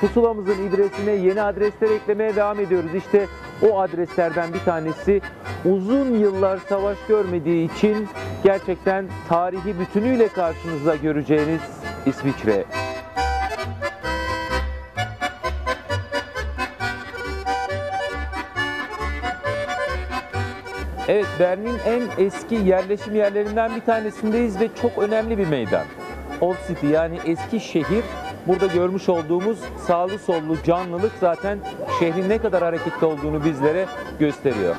Pusulamızın ibresine yeni adresler eklemeye devam ediyoruz. İşte o adreslerden bir tanesi uzun yıllar savaş görmediği için gerçekten tarihi bütünüyle karşınızda göreceğiniz İsviçre. Evet, Berlin'in en eski yerleşim yerlerinden bir tanesindeyiz ve çok önemli bir meydan. Old City yani eski şehir. Burada görmüş olduğumuz sağlı sollu canlılık zaten şehrin ne kadar hareketli olduğunu bizlere gösteriyor.